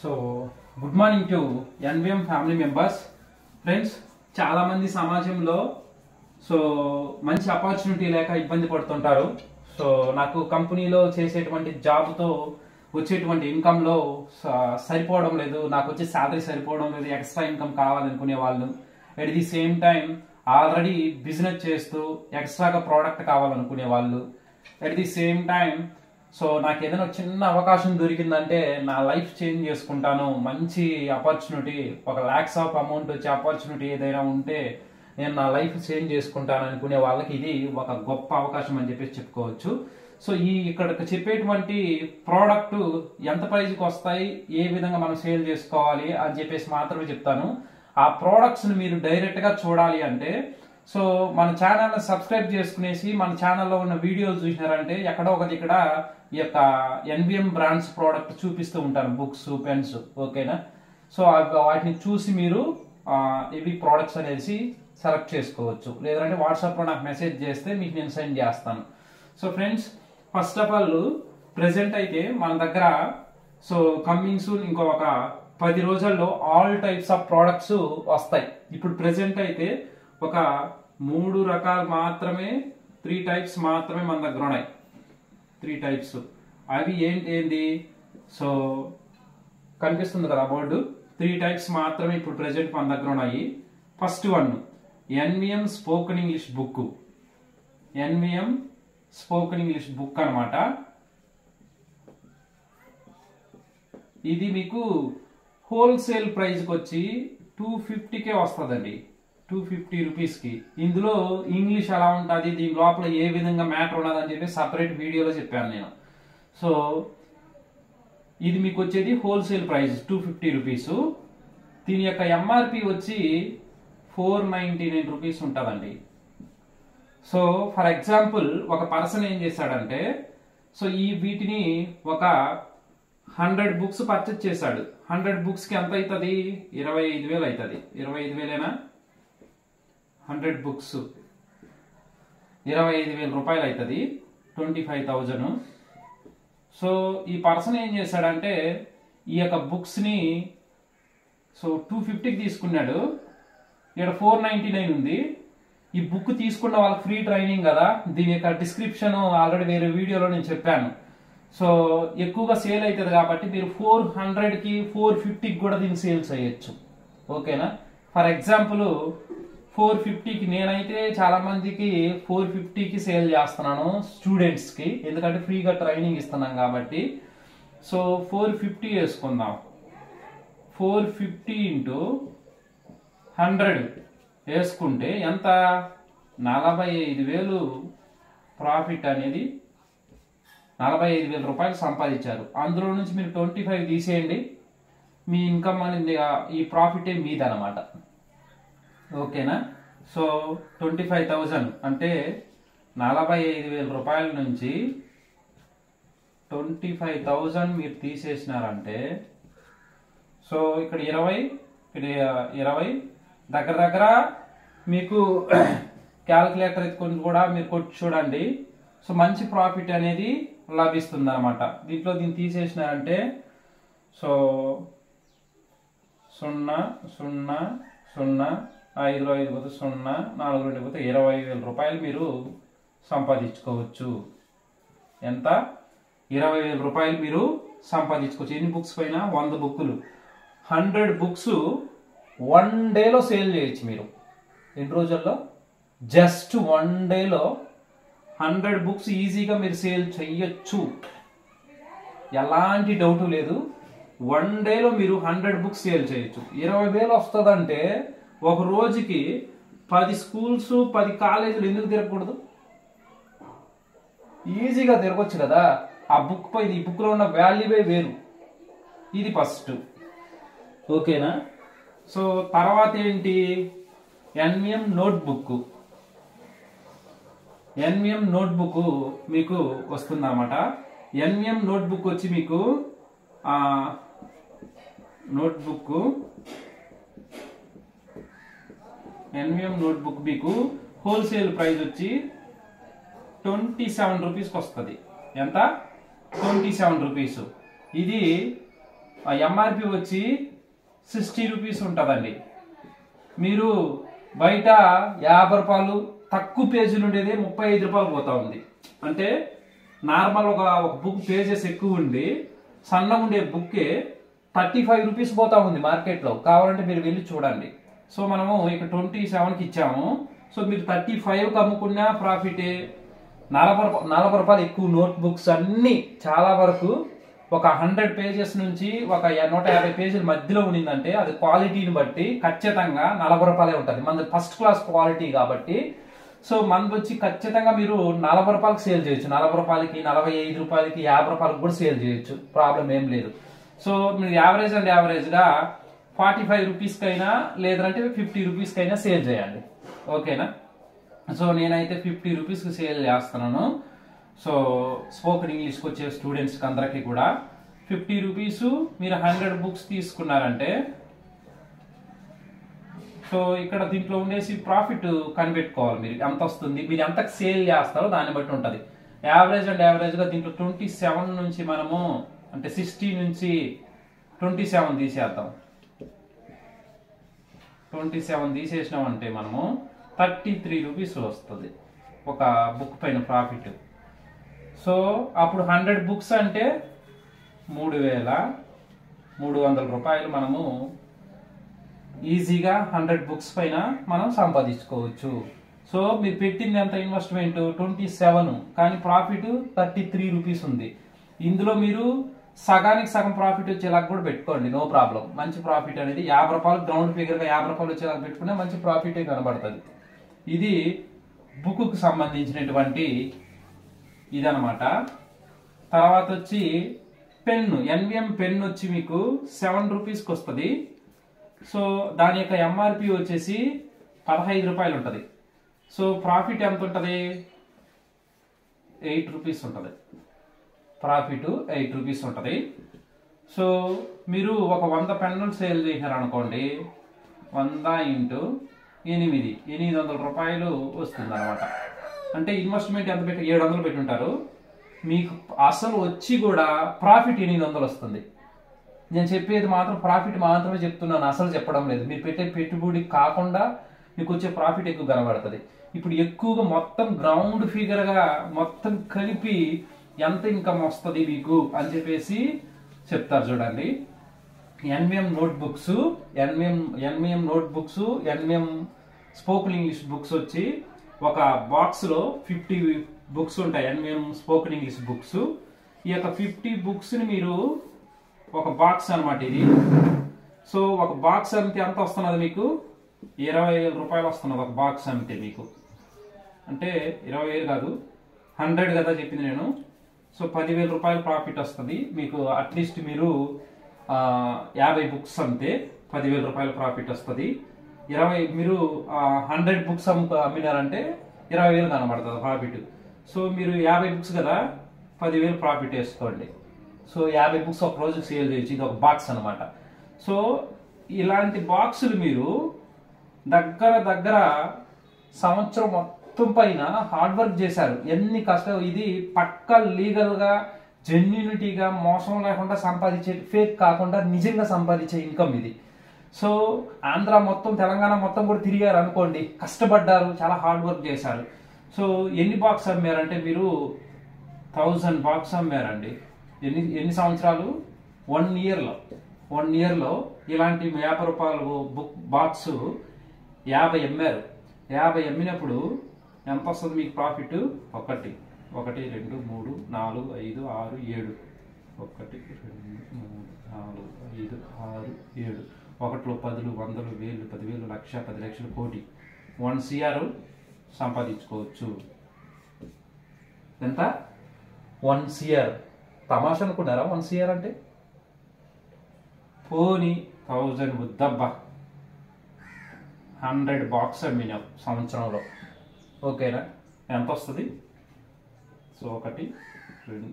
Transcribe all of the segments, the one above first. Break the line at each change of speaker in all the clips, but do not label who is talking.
So good morning to NVM family members. Friends చాలామంది సమాజంలో so మంచి ఆపర్చునిటీ లేక ఇబ్బంది పడుతుంటారు. సో నాకు కంపెనీలో చేసేటువంటి జాబ్తో వచ్చేటువంటి ఇన్కంలో సరిపోవడం లేదు. నాకు వచ్చే శాలరీ సరిపోవడం లేదు. ఎక్స్ట్రా ఇన్కమ్ కావాలనుకునే వాళ్ళు. At the same time already business చేస్తూ ఎక్స్ట్రాగా ప్రోడక్ట్ కావాలనుకునే వాళ్ళు. At the same time so నాకు ఏదైనా చిన్న అవకాశం దొరికిందంటే నా లైఫ్ చేంజ్ చేసుకుంటాను. మంచి ఆపర్చునిటీ ఒక ల్యాక్స్ ఆఫ్ అమౌంట్ వచ్చే ఆపర్చునిటీ ఏదైనా ఉంటే నేను నా లైఫ్ చేంజ్ చేసుకుంటాను అనుకునే వాళ్ళకి ఇది ఒక గొప్ప అవకాశం అని చెప్పేసి చెప్పుకోవచ్చు. సో ఈ ఇక్కడ చెప్పేటువంటి ప్రోడక్ట్ ఎంత ప్రైజ్కి వస్తాయి ఏ విధంగా మనం సేల్ చేసుకోవాలి అని చెప్పేసి మాత్రమే చెప్తాను. ఆ ప్రోడక్ట్స్ని మీరు డైరెక్ట్గా చూడాలి అంటే సో మన ఛానల్ని సబ్స్క్రైబ్ చేసుకునేసి మన ఛానల్లో ఉన్న వీడియోస్ చూసినారంటే ఎక్కడో ఒకటి ఇక్కడ ఈ యొక్క ఎన్బిఎం బ్రాండ్స్ ప్రోడక్ట్ చూపిస్తూ ఉంటాను బుక్స్ పెన్స్ ఓకేనా? సో వాటిని చూసి మీరు ఇవి ప్రోడక్ట్స్ అనేసి సెలెక్ట్ చేసుకోవచ్చు. లేదంటే వాట్సాప్లో నాకు మెసేజ్ చేస్తే మీకు నేను సెండ్ చేస్తాను. So friends first of all present అయితే మన దగ్గర సో కమ్మింగ్ సూన్ ఇంకో ఒక పది రోజుల్లో ఆల్ టైప్స్ ఆఫ్ ప్రోడక్ట్స్ వస్తాయి. ఇప్పుడు ప్రెసెంట్ అయితే ఒక మూడు రకాలు మాత్రమే త్రీ టైప్స్ మాత్రమే మన దగ్గర ఉన్నాయి. త్రీ టైప్స్ అవి ఏంటి ఏంటి సో కనిపిస్తుంది కదా బోర్డు? త్రీ టైప్స్ మాత్రమే ఇప్పుడు ప్రెసెంట్ మన దగ్గర ఉన్నాయి. First one NVM spoken English book NVM spoken English book అనమాట ఇది మీకు హోల్సేల్ ప్రైస్కి వచ్చి టూ ఫిఫ్టీకే వస్తుందండి. టూ ఫిఫ్టీ రూపీస్కి ఇందులో ఇంగ్లీష్ ఎలా ఉంటుంది దీని లోపల ఏ విధంగా మ్యాటర్ ఉన్నది అని చెప్పి సపరేట్ వీడియోలో చెప్పాను నేను. సో ఇది మీకు వచ్చేది wholesale price two fifty rupees దీని యొక్క ఎంఆర్పి వచ్చి ఫోర్ నైంటీ నైన్ రూపీస్ ఉంటుందండి. సో ఫర్ ఎగ్జాంపుల్ ఒక పర్సన్ ఏం చేశాడంటే సో ఈ వీటిని ఒక హండ్రెడ్ బుక్స్ పర్చేజ్ చేశాడు. హండ్రెడ్ బుక్స్కి ఎంత అవుతుంది? ఇరవై ఐదు వేలు అవుతుంది. ఇరవై ఐదు వేలేనా? Hundred books. ఇరవై ఐదు వేల రూపాయలు అవుతుంది ట్వంటీ ఫైవ్ థౌజండ్. సో ఈ పర్సన్ ఏం చేశాడంటే ఈ యొక్క బుక్స్ని సో టూ ఫిఫ్టీకి తీసుకున్నాడు. ఇక్కడ ఫోర్ నైంటీ నైన్ ఉంది. ఈ బుక్ తీసుకున్న వాళ్ళకి ఫ్రీ ట్రైనింగ్ కదా. దీని యొక్క డిస్క్రిప్షన్ ఆల్రెడీ వేరే వీడియోలో నేను చెప్పాను. సో ఎక్కువగా సేల్ అవుతుంది కాబట్టి మీరు ఫోర్ హండ్రెడ్కి ఫోర్ ఫిఫ్టీకి కూడా దీన్ని సేల్ చేయొచ్చు ఓకేనా? ఫర్ ఎగ్జాంపుల్ ఫోర్ ఫిఫ్టీకి నేనైతే చాలా మందికి ఫోర్ ఫిఫ్టీకి సేల్ చేస్తున్నాను స్టూడెంట్స్కి. ఎందుకంటే ఫ్రీగా ట్రైనింగ్ ఇస్తున్నాం కాబట్టి. సో ఫోర్ ఫిఫ్టీ వేసుకుందాం. ఫోర్ ఫిఫ్టీ ఇంటూ హండ్రెడ్ వేసుకుంటే ఎంత? నలభై ఐదు వేలు ప్రాఫిట్ అనేది. నలభై ఐదు వేల రూపాయలు సంపాదించారు. అందులో నుంచి మీరు ట్వంటీ ఫైవ్ తీసేయండి. మీ ఇన్కమ్ అనేది ఈ ప్రాఫిటే మీదనమాట. ఓకేనా? సో ట్వంటీ ఫైవ్ థౌజండ్ అంటే నలభై ఐదు వేల రూపాయల నుంచి ట్వంటీ ఫైవ్ థౌజండ్ మీరు తీసేసినారంటే సో ఇక్కడ ఇరవై ఇక్కడ ఇరవై దగ్గర దగ్గర మీకు క్యాల్కులేటర్ ఎత్తుకొని కూడా మీరు కొట్టి చూడండి. సో మంచి ప్రాఫిట్ అనేది లభిస్తుంది అనమాట దీంట్లో దీన్ని తీసేసినారంటే సో సున్నా సున్నా సున్నా ఐదులో ఐదు పోతే సున్నా నాలుగు రెండు పోతే ఇరవై వేల రూపాయలు మీరు సంపాదించుకోవచ్చు. ఎంత? ఇరవై వేల రూపాయలు మీరు సంపాదించుకోవచ్చు. ఎన్ని బుక్స్ పైన? వంద బుక్కులు. హండ్రెడ్ బుక్స్ వన్ డేలో సేల్ చేయొచ్చు మీరు. ఎన్ని రోజుల్లో? జస్ట్ వన్ డేలో హండ్రెడ్ బుక్స్ ఈజీగా మీరు సేల్ చెయ్యొచ్చు. ఎలాంటి డౌట్ లేదు. వన్ డేలో మీరు హండ్రెడ్ బుక్స్ సేల్ చేయొచ్చు. ఇరవై వేలు వస్తుందంటే ఒక రోజుకి పది స్కూల్స్ పది కాలేజీలు ఎందుకు తిరగకూడదు? ఈజీగా తిరగొచ్చు కదా. ఆ బుక్ పై ఈ బుక్లో ఉన్న వాల్యూవే వేరు. ఇది ఫస్ట్. ఓకేనా? సో తర్వాత ఏంటి? NVM notebook. ఎన్విఎం నోట్బుక్ మీకు వస్తుందన్నమాట. ఎన్విఎం నోట్బుక్ వచ్చి మీకు నోట్బుక్ ఎన్విఎం నోట్బుక్ మీకు హోల్సేల్ ప్రైస్ వచ్చి ట్వంటీ సెవెన్ రూపీస్కి వస్తుంది. ఎంత? Twenty seven rupees. ఇది ఆ ఎంఆర్పి వచ్చి సిక్స్టీ రూపీస్ ఉంటుందండి. మీరు బయట యాభై రూపాయలు తక్కువ పేజీలు ఉండేది ముప్పై ఐదు రూపాయలు పోతా ఉంది. అంటే నార్మల్ ఒక ఒక బుక్ పేజెస్ ఎక్కువ ఉండి సన్నగా ఉండే బుక్కే థర్టీ ఫైవ్ రూపీస్ పోతా ఉంది మార్కెట్లో. కావాలంటే మీరు వెళ్ళి చూడండి. సో మనము ఇక్కడ ట్వంటీ సెవెన్కి ఇచ్చాము. సో మీరు థర్టీ ఫైవ్కి అమ్ముకున్నా ప్రాఫిటే నలభై నలభై రూపాయలు ఎక్కువ నోట్ బుక్స్ అన్నీ చాలా వరకు ఒక హండ్రెడ్ పేజెస్ నుంచి ఒక నూట యాభై పేజీల మధ్యలో ఉండిందంటే అది క్వాలిటీని బట్టి ఖచ్చితంగా నలభై రూపాయలే ఉంటుంది. మనది ఫస్ట్ క్లాస్ క్వాలిటీ కాబట్టి. సో మనది వచ్చి ఖచ్చితంగా మీరు నలభై రూపాయలకి సేల్ చేయొచ్చు. నలభై రూపాయలకి నలభై ఐదు రూపాయలకి యాభై రూపాయలకి కూడా సేల్ చేయొచ్చు. ప్రాబ్లం ఏం లేదు. సో మీరు యావరేజ్ అండ్ యావరేజ్గా ఫార్టీ ఫైవ్ రూపీస్కి అయినా లేదంటే ఫిఫ్టీ రూపీస్కైనా సేల్ చేయండి ఓకేనా? సో నేనైతే ఫిఫ్టీ రూపీస్కి సేల్ చేస్తున్నాను. సో స్పోకెన్ ఇంగ్లీష్కి వచ్చే స్టూడెంట్స్కి అందరికీ కూడా ఫిఫ్టీ రూపీస్ మీరు హండ్రెడ్ బుక్స్ తీసుకున్నారంటే సో ఇక్కడ దీంట్లో ఉండేసి ప్రాఫిట్ కనిపెట్టుకోవాలి మీరు. ఎంత వస్తుంది? మీరు ఎంత సేల్ చేస్తారో దాన్ని బట్టి ఉంటుంది. యావరేజ్ అండ్ యావరేజ్గా దీంట్లో ట్వంటీ సెవెన్ నుంచి మనము అంటే సిక్స్టీ నుంచి ట్వంటీ సెవెన్ తీసేద్దాం. ట్వంటీ సెవెన్ తీసేసినామంటే మనము థర్టీ త్రీ రూపీస్ వస్తుంది ఒక బుక్ పైన ప్రాఫిట్. సో అప్పుడు హండ్రెడ్ బుక్స్ అంటే మూడు వేల మూడు వందల రూపాయలు మనము ఈజీగా హండ్రెడ్ బుక్స్ పైన మనం సంపాదించుకోవచ్చు. సో మీరు పెట్టింది ఎంత ఇన్వెస్ట్మెంట్? Twenty seven. కానీ ప్రాఫిట్ థర్టీ త్రీ రూపీస్ ఉంది. ఇందులో మీరు సగానికి సగం ప్రాఫిట్ వచ్చేలాగా కూడా పెట్టుకోండి. నో ప్రాబ్లం మంచి ప్రాఫిట్ అనేది యాభై రూపాయలు గ్రౌండ్ ఫిగర్గా యాభై రూపాయలు వచ్చేలాగా పెట్టుకున్నా మంచి ప్రాఫిటే కనబడుతుంది. ఇది బుక్కు సంబంధించినటువంటి ఇదనమాట తర్వాత వచ్చి పెన్ను ఎన్విఎం పెన్ వచ్చి మీకు సెవెన్ రూపీస్కి వస్తుంది. సో దాని యొక్క ఎంఆర్పి వచ్చేసి పదహైదు రూపాయలు ఉంటుంది. సో ప్రాఫిట్ ఎంత ఉంటుంది? ఎయిట్ రూపీస్ ఉంటుంది. ప్రాఫిట్ ఎయిట్ రూపీస్ ఉంటుంది. సో మీరు ఒక వంద పెన్నులు సేల్ చేశారనుకోండి వంద ఇంటూ ఎనిమిది ఎనిమిది వందల రూపాయలు వస్తుంది అనమాట అంటే ఇన్వెస్ట్మెంట్ ఎంత పెట్టి ఏడు వందలు పెట్టి ఉంటారు. మీకు అసలు వచ్చి కూడా ప్రాఫిట్ ఎనిమిది వందలు వస్తుంది. నేను చెప్పేది మాత్రం ప్రాఫిట్ మాత్రమే చెప్తున్నాను అసలు చెప్పడం లేదు. మీరు పెట్టే పెట్టుబడి కాకుండా మీకు వచ్చే ప్రాఫిట్ ఎక్కువ కనబడుతుంది. ఇప్పుడు ఎక్కువగా మొత్తం గ్రౌండ్ ఫిగర్గా మొత్తం కలిపి ఎంత ఇన్కమ్ వస్తుంది మీకు అని చెప్పేసి చెప్తారు చూడండి. NVM note books NVM NVM note books NVM spoken English books వచ్చి ఒక బాక్స్లో ఫిఫ్టీ బుక్స్ ఉంటాయి. NVM spoken English books. ఈ యొక్క ఫిఫ్టీ బుక్స్ని మీరు ఒక బాక్స్ అన్నమాట ఇది. సో ఒక బాక్స్ అంతే ఎంత వస్తున్నది మీకు? ఇరవై ఐదు రూపాయలు వస్తున్నది ఒక బాక్స్ అంతే మీకు. అంటే ఇరవై వేలు కాదు హండ్రెడ్ కదా చెప్పింది నేను. సో పదివేల రూపాయలు ప్రాఫిట్ వస్తుంది. మీకు అట్లీస్ట్ మీరు యాభై బుక్స్ అమ్మితే పదివేల రూపాయలు ప్రాఫిట్ వస్తుంది. ఇరవై మీరు హండ్రెడ్ బుక్స్ అమ్ము అమ్మినారంటే ఇరవై వేలు కనబడుతుంది ప్రాఫిట్. సో మీరు యాభై బుక్స్ కదా పదివేలు ప్రాఫిట్ వేసుకోండి. సో యాభై బుక్స్ ఒక రోజు సేల్ చేయొచ్చు. ఇది ఒక బాక్స్ అనమాట సో ఇలాంటి బాక్సులు మీరు దగ్గర దగ్గర సంవత్సరం మొత్తం పైన హార్డ్ వర్క్ చేశారు. ఎన్ని కష్టం ఇది పక్క లీగల్గా జెన్యునిటీగా మోసం లేకుండా సంపాదించే ఫేక్ కాకుండా నిజంగా సంపాదించే ఇన్కమ్ ఇది. సో ఆంధ్ర మొత్తం తెలంగాణ మొత్తం కూడా తిరిగారు అనుకోండి. కష్టపడ్డారు చాలా హార్డ్ వర్క్ చేశారు. సో ఎన్ని బాక్స్ అమ్మారంటే మీరు థౌజండ్ బాక్స్ అమ్మారండి. ఎన్ని ఎన్ని సంవత్సరాలు? వన్ ఇయర్లో వన్ ఇయర్లో ఇలాంటి యాభై రూపాయలు బుక్ బాక్స్ యాభై అమ్మారు. యాభై అమ్మినప్పుడు ఎంత వస్తుంది మీకు ప్రాఫిట్ ఒకటి. ఒకటి రెండు మూడు నాలుగు ఐదు ఆరు ఏడు. ఒకటి రెండు మూడు నాలుగు ఐదు ఆరు ఏడు. ఒకటిలో పదులు వందలు వేలు పదివేలు లక్ష పది లక్షలు కోటి. వన్ సిఆర్ సంపాదించుకోవచ్చు. ఎంత? వన్ సిఆర్ తమాషా అనుకున్నారా? వన్ సిఆర్ అంటే? పోనీ థౌజండ్ వద్దబ్బా. హండ్రెడ్ బాక్స్ అమ్మినాం సంవత్సరంలో. ఓకేనా? ఎంత వస్తుంది సో ఒకటి రెండు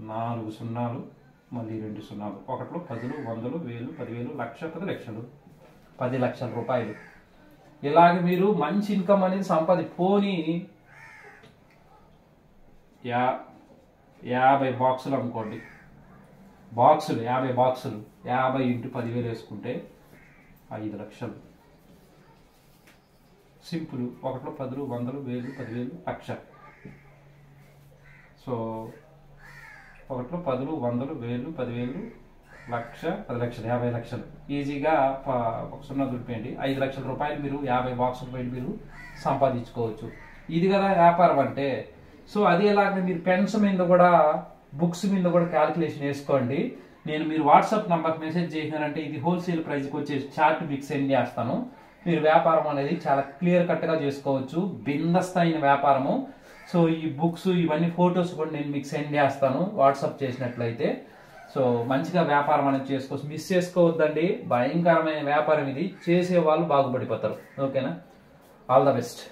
నాలుగు సున్నాలు మళ్ళీ రెండు సున్నాలు. ఒకటిలో పదులు వందలు వేలు పదివేలు లక్ష పది లక్షలు. పది లక్షల రూపాయలు. ఇలాగ మీరు మంచి ఇన్కమ్ అనేది సంపాది. పోనీ యా యాభై బాక్సులు అనుకోండి. బాక్సులు యాభై బాక్సులు. యాభై ఇంటూ పదివేలు వేసుకుంటే ఐదు లక్షలు. సింపుల్. ఒకటిలో పదులు వందలు వేలు పదివేలు లక్ష. సో ఒకటిలో పదులు వందలు వేలు పదివేలు లక్ష పది లక్షలు యాభై లక్షలు. ఈజీగా ప- ఒక సున్నా దుడిపోయండి ఐదు లక్షల రూపాయలు మీరు యాభై బాక్సులు పెట్టి మీరు సంపాదించుకోవచ్చు. ఇది కదా వ్యాపారం అంటే. సో అది ఎలాగ మీరు పెన్స్ మీద కూడా బుక్స్ మీద కూడా క్యాలిక్యులేషన్ వేసుకోండి నేను మీరు వాట్సాప్ నంబర్కి మెసేజ్ చేసినారంటే ఇది హోల్సేల్ ప్రైస్కి వచ్చే చార్ట్ మీకు సెండ్ చేస్తాను. మీరు వ్యాపారం అనేది చాలా క్లియర్ కట్గా చేసుకోవచ్చు. బిందస్తైన వ్యాపారము. సో ఈ బుక్స్ ఇవన్నీ ఫొటోస్ కూడా నేను మీకు సెండ్ చేస్తాను. వాట్సాప్ చేసినట్లయితే. సో మంచిగా వ్యాపారం అనేది చేసుకోవచ్చు మిస్ చేసుకోవద్దండి. భయంకరమైన వ్యాపారం ఇది. చేసే వాళ్ళు బాగుపడిపోతారు. ఓకేనా? All the best.